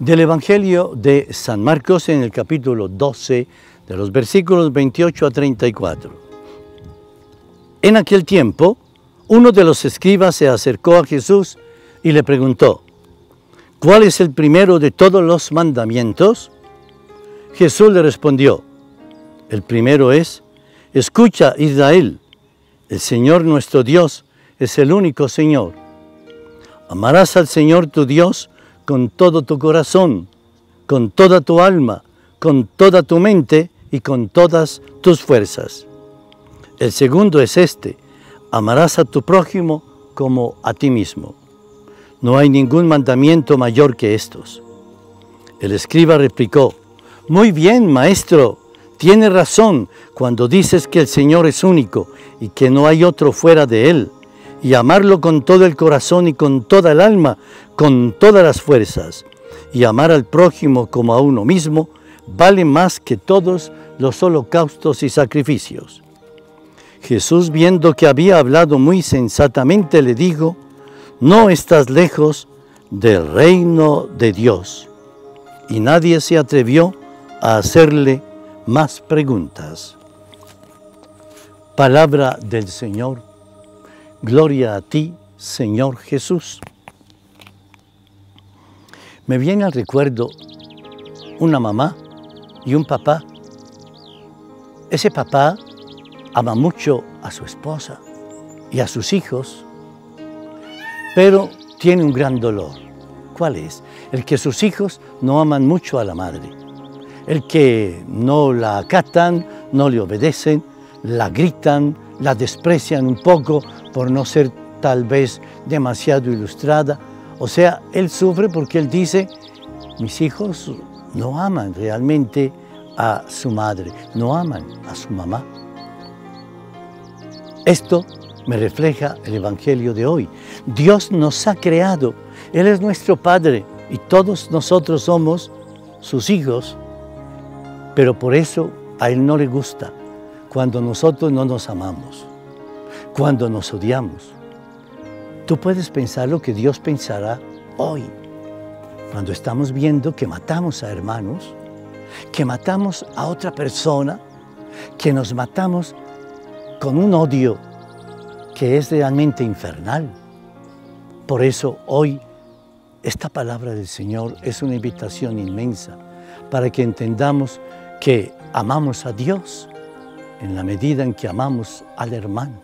Del Evangelio de San Marcos en el capítulo 12, de los versículos 28 a 34. En aquel tiempo, uno de los escribas se acercó a Jesús y le preguntó, ¿cuál es el primero de todos los mandamientos? Jesús le respondió, el primero es, escucha Israel, el Señor nuestro Dios es el único Señor. Amarás al Señor tu Dios con todo tu corazón, con toda tu alma, con toda tu mente y con todas tus fuerzas. El segundo es este, amarás a tu prójimo como a ti mismo. No hay ningún mandamiento mayor que estos. El escriba replicó, muy bien, maestro, tiene razón cuando dices que el Señor es único y que no hay otro fuera de Él y amarlo con todo el corazón y con toda el alma, con todas las fuerzas, y amar al prójimo como a uno mismo, vale más que todos los holocaustos y sacrificios. Jesús, viendo que había hablado muy sensatamente, le dijo, no estás lejos del reino de Dios. Y nadie se atrevió a hacerle más preguntas. Palabra del Señor Gloria a ti, Señor Jesús. Me viene al recuerdo una mamá y un papá. Ese papá ama mucho a su esposa y a sus hijos, pero tiene un gran dolor. ¿Cuál es? El que sus hijos no aman mucho a la madre. El que no la acatan, no le obedecen, la gritan, la desprecian un poco por no ser tal vez demasiado ilustrada. O sea, él sufre porque él dice, mis hijos no aman realmente a su madre, no aman a su mamá. Esto me refleja el Evangelio de hoy. Dios nos ha creado, Él es nuestro Padre y todos nosotros somos sus hijos, pero por eso a Él no le gusta cuando nosotros no nos amamos, cuando nos odiamos. Tú puedes pensar lo que Dios pensará hoy, cuando estamos viendo que matamos a hermanos, que matamos a otra persona, que nos matamos con un odio que es realmente infernal. Por eso hoy esta palabra del Señor es una invitación inmensa para que entendamos que amamos a Dios en la medida en que amamos al hermano,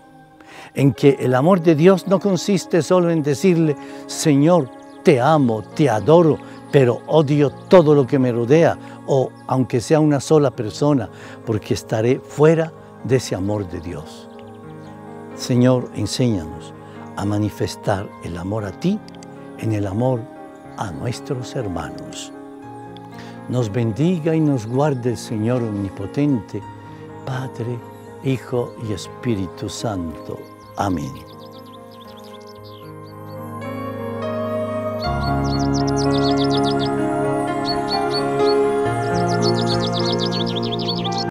en que el amor de Dios no consiste solo en decirle, Señor, te amo, te adoro, pero odio todo lo que me rodea, o aunque sea una sola persona, porque estaré fuera de ese amor de Dios. Señor, enséñanos a manifestar el amor a ti en el amor a nuestros hermanos. Nos bendiga y nos guarde el Señor Omnipotente, Padre, Hijo y Espíritu Santo. Amén.